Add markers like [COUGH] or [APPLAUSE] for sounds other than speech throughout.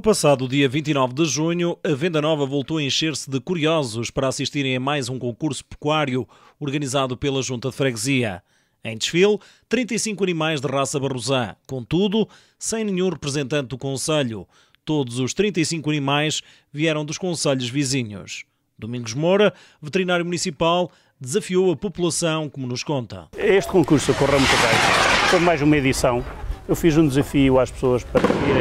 No passado dia 29 de junho, a Venda Nova voltou a encher-se de curiosos para assistirem a mais um concurso pecuário organizado pela Junta de Freguesia. Em desfile, 35 animais de raça barrosã, contudo, sem nenhum representante do Conselho. Todos os 35 animais vieram dos conselhos vizinhos. Domingos Moura, veterinário municipal, desafiou a população, como nos conta. Este concurso ocorreu muito bem. Foi mais uma edição. Eu fiz um desafio às pessoas para irem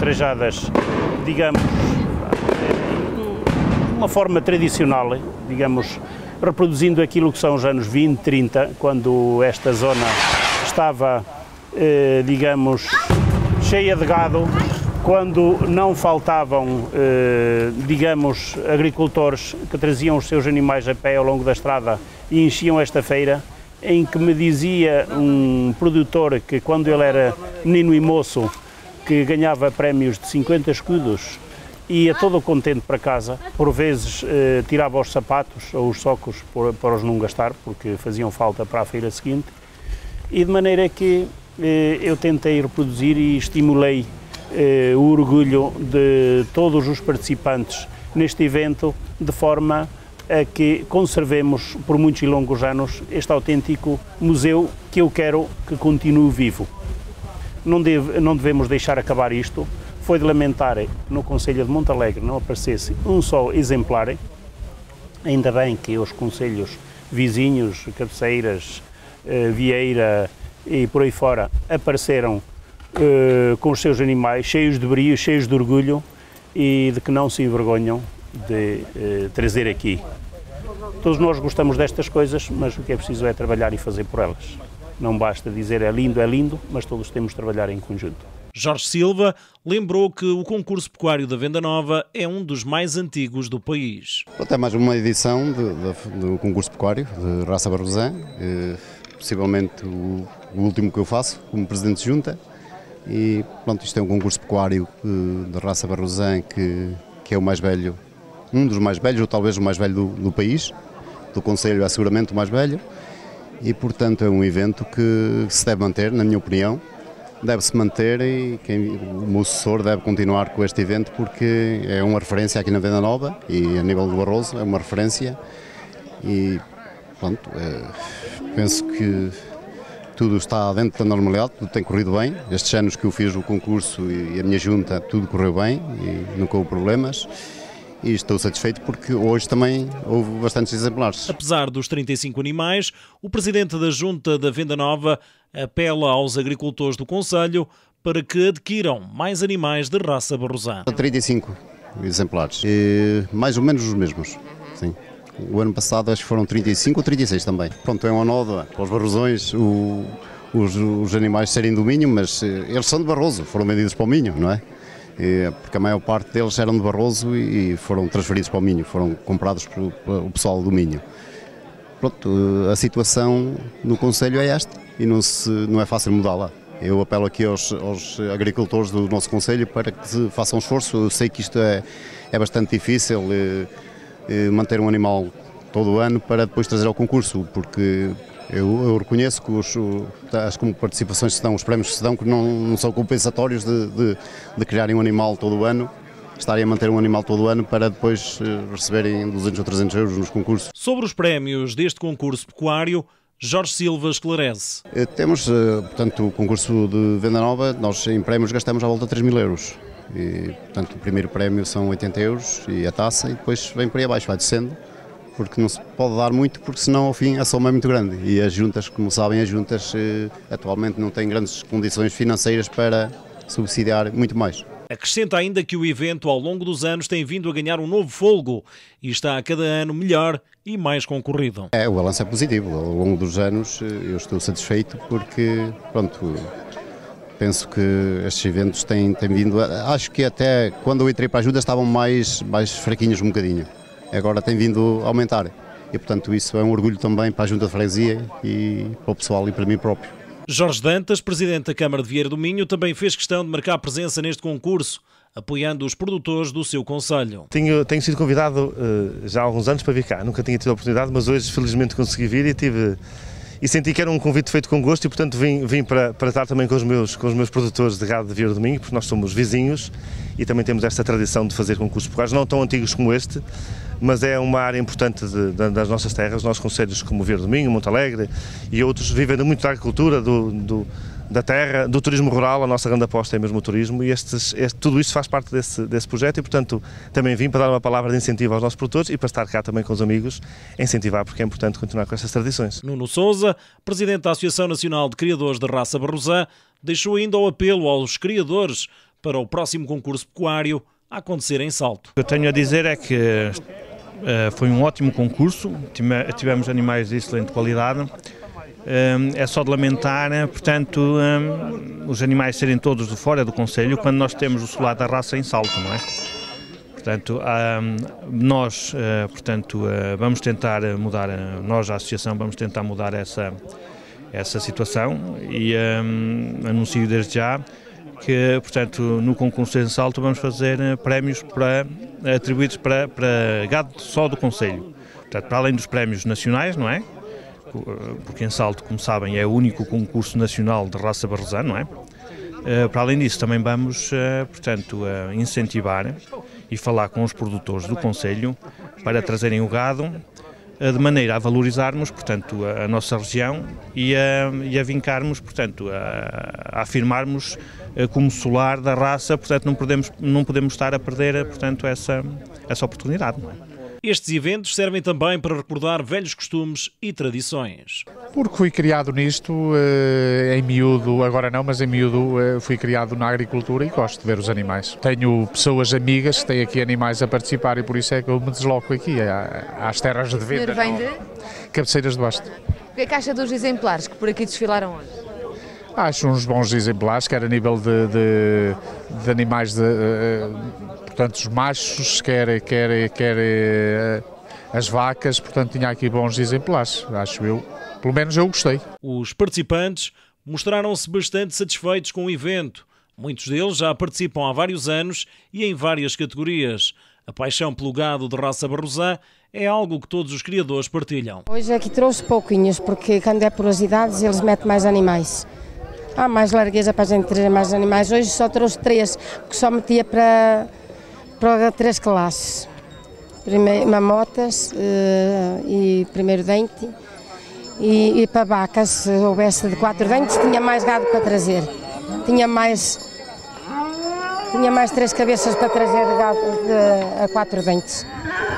trajadas, digamos, de uma forma tradicional, digamos, reproduzindo aquilo que são os anos 20, 30, quando esta zona estava, eh, digamos, cheia de gado, quando não faltavam, eh, digamos, agricultores que traziam os seus animais a pé ao longo da estrada e enchiam esta feira, em que me dizia um produtor que quando ele era menino e moço que ganhava prémios de 50 escudos ia todo contente para casa, por vezes eh, tirava os sapatos ou os socos para os não gastar, porque faziam falta para a feira seguinte, e de maneira que eh, eu tentei reproduzir e estimulei eh, o orgulho de todos os participantes neste evento, de forma a que conservemos por muitos e longos anos este autêntico museu que eu quero que continue vivo não, deve, não devemos deixar acabar isto. Foi de lamentar no Conselho de Montalegre não aparecesse um só exemplar. Ainda bem que os conselhos vizinhos, Cabeceiras, eh, Vieira e por aí fora apareceram eh, com os seus animais cheios de brio, cheios de orgulho e de que não se envergonham de eh, trazer aqui. Todos nós gostamos destas coisas, mas o que é preciso é trabalhar e fazer por elas. Não basta dizer é lindo, é lindo, mas todos temos de trabalhar em conjunto. Jorge Silva lembrou que o concurso pecuário da Venda Nova é um dos mais antigos do país. Até mais uma edição de, de, do concurso pecuário de raça barrosã, eh, possivelmente o, o, último que eu faço como presidente de junta. E pronto, isto é um concurso pecuário eh, de raça barrosã que, que é o mais velho, um dos mais velhos, ou talvez o mais velho do, do país. Do Conselho é seguramente o mais velho e, portanto, é um evento que se deve manter, na minha opinião. Deve-se manter e quem, o meu assessor deve continuar com este evento porque é uma referência aqui na Venda Nova e a nível do Barroso é uma referência e pronto, é, penso que tudo está dentro da normalidade, tudo tem corrido bem. Estes anos que eu fiz o concurso e a minha junta, tudo correu bem e nunca houve problemas e estou satisfeito porque hoje também houve bastantes exemplares. Apesar dos 35 animais, o presidente da Junta da Venda Nova apela aos agricultores do Conselho para que adquiram mais animais de raça barrosã. 35 exemplares, e mais ou menos os mesmos, sim. O ano passado acho que foram 35 ou 36 também. Pronto, é uma nova para os barrosões, o, os, os, animais serem do Minho, mas eh, eles são de Barroso, foram vendidos para o Minho, não é? Porque a maior parte deles eram de Barroso e foram transferidos para o Minho, foram comprados pelo pessoal do Minho. Pronto, a situação no Conselho é esta e não, se, não é fácil mudá-la. Eu apelo aqui aos, aos, agricultores do nosso Conselho para que façam esforço. Eu sei que isto é, é bastante difícil eh, eh, manter um animal todo o ano para depois trazer ao concurso, porque eu, eu, reconheço que os, as participações que se dão, os prémios que se dão, que não, não são compensatórios de, de, de, criarem um animal todo o ano, estarem a manter um animal todo o ano para depois eh, receberem 200 ou 300 euros nos concursos. Sobre os prémios deste concurso pecuário, Jorge Silva esclarece. Eh, temos, eh, portanto, o concurso de venda nova, nós em prémios gastamos à volta de 3 mil euros. E, portanto, o primeiro prémio são 80 euros e a taça, e depois vem por aí abaixo, vai descendo porque não se pode dar muito, porque senão ao fim a soma é muito grande. E as juntas, como sabem, as juntas eh, atualmente não têm grandes condições financeiras para subsidiar muito mais. Acrescenta ainda que o evento ao longo dos anos tem vindo a ganhar um novo folgo e está a cada ano melhor e mais concorrido. É, o balanço é positivo. Ao longo dos anos eh, eu estou satisfeito porque, pronto, penso que estes eventos têm, têm vindo. A, acho que até quando eu entrei para a ajuda estavam mais, mais fraquinhos um bocadinho agora tem vindo a aumentar. E, portanto, isso é um orgulho também para a Junta de Freguesia e para o pessoal e para mim próprio. Jorge Dantas, presidente da Câmara de Vieira do Minho, também fez questão de marcar presença neste concurso, apoiando os produtores do seu conselho. Tenho, tenho sido convidado uh, já há alguns anos para vir cá, nunca tinha tido a oportunidade, mas hoje felizmente consegui vir e tive, e senti que era um convite feito com gosto e portanto vim, vim para, para estar também com os, meus, com os meus produtores de gado de Vieira Domingo, porque nós somos vizinhos e também temos esta tradição de fazer concursos pecuários, não tão antigos como este, mas é uma área importante de, de, das nossas terras, os nossos conselhos como Vieira Domingo, Monte Alegre e outros vivem muito da agricultura, do, do da terra, do turismo rural, a nossa grande aposta é mesmo o turismo e estes, este, tudo isso faz parte desse, desse projeto e, portanto, também vim para dar uma palavra de incentivo aos nossos produtores e para estar cá também com os amigos, incentivar porque é importante continuar com essas tradições. Nuno Souza, presidente da Associação Nacional de Criadores de Raça Barrosã, deixou ainda o apelo aos criadores para o próximo concurso pecuário a acontecer em Salto. O que eu tenho a dizer é que foi um ótimo concurso, tivemos animais de excelente qualidade, é só de lamentar, portanto, os animais serem todos de fora do Conselho quando nós temos o solar da raça em salto, não é? Portanto, nós, eh, portanto, eh, vamos tentar mudar, nós, a Associação, vamos tentar mudar essa, essa situação e anuncio desde já que, portanto, no concurso em salto vamos fazer eh, prémios para, atribuídos para, para gado só do Conselho. Portanto, para além dos prémios nacionais, não é? porque em Salto, como sabem, é o único concurso nacional de raça barrosã, não é? Eh, para além disso, também vamos, eh, portanto, incentivar e falar com os produtores do Conselho para trazerem o gado eh, de maneira a valorizarmos, portanto, a, nossa região e a, e a vincarmos, portanto, a, a afirmarmos como solar da raça, portanto, não podemos, não podemos estar a perder, portanto, essa, essa oportunidade. Estes eventos servem também para recordar velhos costumes e tradições. Porque fui criado nisto, eh, em miúdo, agora não, mas em miúdo eh, fui criado na agricultura e gosto de ver os animais. Tenho pessoas amigas que têm aqui animais a participar e por isso é que eu me desloco aqui, às terras de venda. vem de? Cabeceiras de Basto. O que é que acha dos exemplares que por aqui desfilaram hoje? Acho uns bons exemplares, quer a nível de, de, de animais de, uh, portanto, os machos, quer, quer, quer uh, as vacas, portanto, tinha aqui bons exemplares, acho eu. Pelo menos eu gostei. Os participantes mostraram-se bastante satisfeitos com o evento. Muitos deles já participam há vários anos e em várias categorias. A paixão pelo gado de raça barrosã é algo que todos os criadores partilham. Hoje aqui trouxe pouquinhos, porque quando é por as idades eles metem mais animais. Há mais largueza para a gente trazer mais animais. Hoje só trouxe três, que só metia para, para três classes. Primeiro, mamotas uh, e primeiro dente. E, e para vacas, se houvesse de quatro dentes, tinha mais gado para trazer. Tinha mais tinha mais três cabeças para trazer de gado de, a quatro dentes.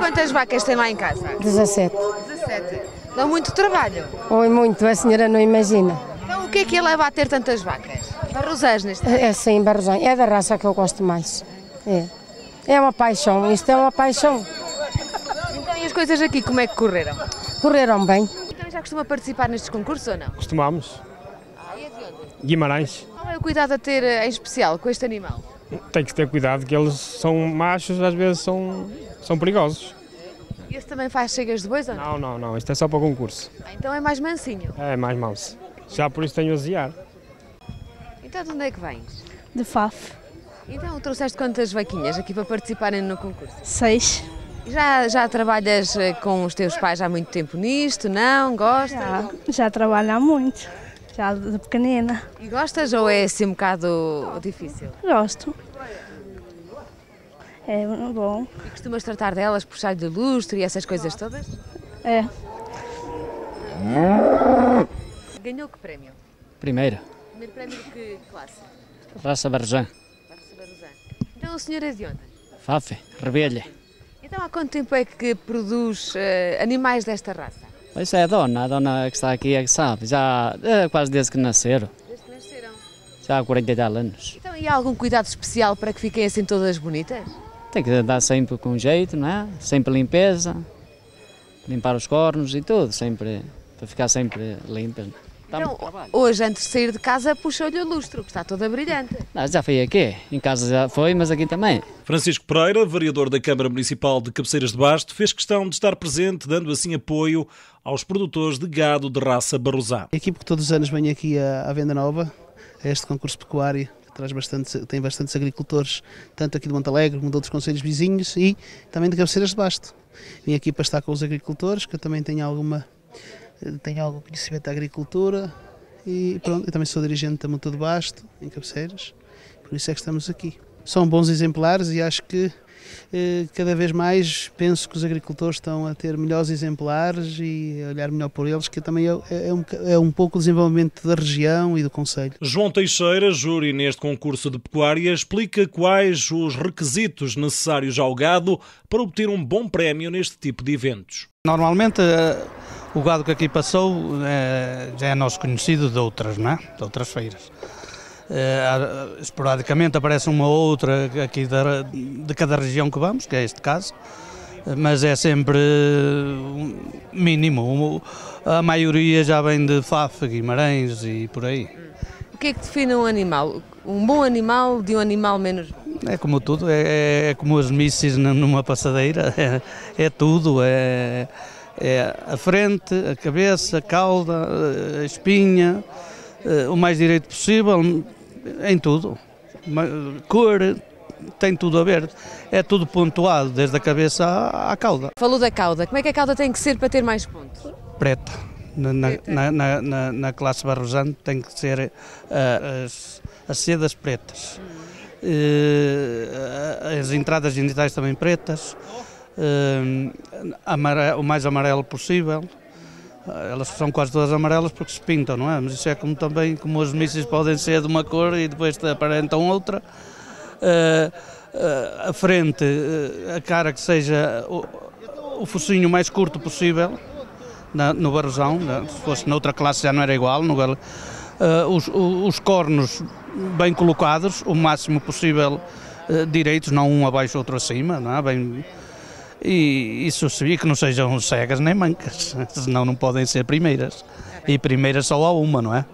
Quantas vacas tem lá em casa? 17. 17. Dá muito trabalho? Oi, muito, a senhora não imagina que é que leva a ter tantas vacas? Barrosãs neste caso? É sim, barrosã. É da raça que eu gosto mais. É. É uma paixão, isto é uma paixão. Então e as coisas aqui como é que correram? Correram bem. Então já costuma participar nestes concursos ou não? Costumamos. Ah, e é de onde? Guimarães. Qual é o cuidado a ter eh, em especial com este animal? Tem que ter cuidado que eles são machos, às vezes são, são perigosos. E esse também faz chegas de bois ou não? Não, não, não. Isto é só para o concurso. Ah, então é mais mansinho? É, mais manso. Já por isso tenho a ziar. Então de onde é que vens? De Faf. Então trouxeste quantas vaquinhas aqui para participarem no concurso? Seis. Já, já trabalhas eh, com os teus pais há muito tempo nisto, não? Gostas? Já, já trabalho há muito, já de pequenina. E gostas ou é assim um bocado difícil? Gosto. É bom. E costumas tratar delas, puxar de lustre e essas coisas todas? É. Ganhou que prémio? Primeiro. Primeiro prémio de que classe? Raça Barrosã. Raça. Então o senhor é de onde? Fafe, Rebelha. Então há quanto tempo é que produz uh, animais desta raça? Isso é a dona, a dona que está aqui é que sabe, já é, quase desde que nasceram. Desde que nasceram? Já há 40 e tal anos. Então e há algum cuidado especial para que fiquem assim todas bonitas? Tem que andar sempre com jeito, não é? Sempre limpeza, limpar os cornos e tudo, sempre, para ficar sempre Então, hoje, antes de sair de casa, puxou-lhe o lustro, que está toda brilhante. Não, já foi aqui, em casa já foi, mas aqui também. Francisco Pereira, vereador da Câmara Municipal de Cabeceiras de Basto, fez questão de estar presente, dando assim apoio aos produtores de gado de raça barrosá. A equipe que todos os anos vem aqui à, Venda Nova, a este concurso pecuário, que traz bastante, tem bastantes agricultores, tanto aqui de Montalegre como de outros conselhos vizinhos e também de Cabeceiras de Basto. Vim aqui para estar com os agricultores, que eu também tenho alguma tenho algum conhecimento da agricultura e pronto, eu também sou dirigente da Monta de Basto, em Cabeceiras, por isso é que estamos aqui. São bons exemplares e acho que eh, cada vez mais penso que os agricultores estão a ter melhores exemplares e a olhar melhor por eles, que também é, é, um, é um pouco o desenvolvimento da região e do Conselho. João Teixeira, júri neste concurso de pecuária, explica quais os requisitos necessários ao gado para obter um bom prémio neste tipo de eventos. Normalmente eh, o gado que aqui passou é, já é nosso conhecido de outras, não é? de outras feiras. Uh, esporadicamente aparece uma ou outra aqui da, de cada região que vamos, que é este caso, mas é sempre mínimo. A maioria já vem de Faf, Guimarães e por aí. O que é que define um animal? Um bom animal de um animal menos bom? É como tudo, é, é, é como as misses numa passadeira, [LAUGHS] é, é tudo, é, é a frente, a cabeça, a cauda, a espinha, eh, o mais direito possível, em tudo. Cor, tem tudo a ver. É tudo pontuado, desde a cabeça à, à cauda. Falou da cauda. Como é que a cauda tem que ser para ter mais pontos? Preta. Na, na, na, na, na classe barrosante tem que ser uh, as, as sedas pretas. Uh, as entradas genitais também pretas. Uh, amare o mais amarelo possível. Elas são quase todas amarelas porque se pintam, não é? Mas isso é como também, como os mísseis podem ser de uma cor e depois aparentam outra. Uh, uh, a frente, uh, a cara que seja o, o focinho mais curto possível na, no barrosão, né? se fosse noutra classe já não era igual. No, os, os, cornos bem colocados, o máximo possível direitos, não um abaixo outro acima, não é? Bem, e isso se que não sejam cegas nem mancas, [LAUGHS] senão não podem ser primeiras. E primeiras só há uma, não é?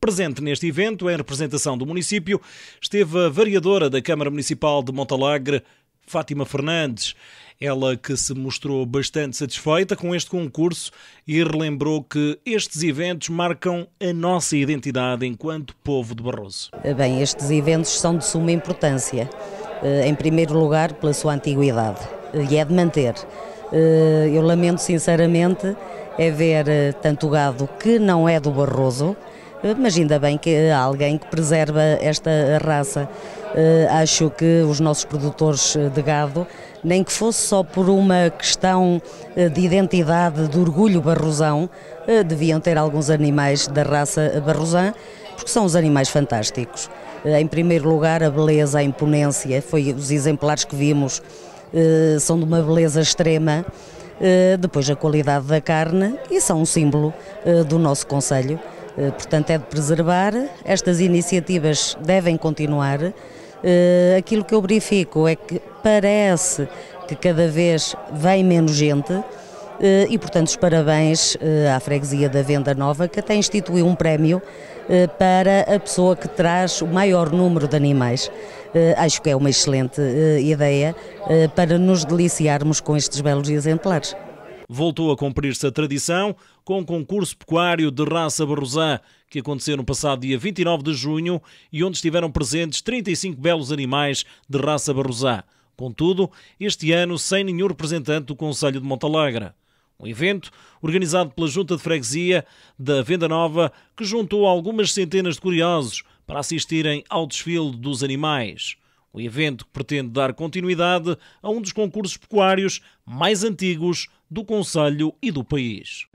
Presente neste evento, em representação do município, esteve a variadora da Câmara Municipal de Montalegre, Fátima Fernandes. Ela que se mostrou bastante satisfeita com este concurso e relembrou que estes eventos marcam a nossa identidade enquanto povo de Barroso. Bem, estes eventos são de suma importância. Eh, em primeiro lugar pela sua antiguidade eh, e é de manter. Eh, eu lamento sinceramente é ver tanto gado que não é do Barroso, mas ainda bem que há alguém que preserva esta raça. Acho que os nossos produtores de gado, nem que fosse só por uma questão de identidade, de orgulho barrosão, deviam ter alguns animais da raça barrosã, porque são os animais fantásticos. Em primeiro lugar, a beleza, a imponência, foi os exemplares que vimos eh, são de uma beleza extrema. Eh, depois a qualidade da carne e são um símbolo eh, do nosso Conselho. Portanto, é de preservar, estas iniciativas devem continuar. Aquilo que eu verifico é que parece que cada vez vem menos gente e, portanto, os parabéns à freguesia da Venda Nova, que até instituiu um prémio eh, para a pessoa que traz o maior número de animais. Eh, acho que é uma excelente eh, ideia para nos deliciarmos com estes belos exemplares. Voltou a cumprir-se a tradição com o concurso pecuário de raça barrosã, que aconteceu no passado dia 29 de junho e onde estiveram presentes 35 belos animais de raça barrosã. Contudo, este ano sem nenhum representante do Conselho de Montalegre. Um evento organizado pela Junta de Freguesia da Venda Nova que juntou algumas centenas de curiosos para assistirem ao desfile dos animais. O evento que pretende dar continuidade a um dos concursos pecuários mais antigos do Conselho e do país.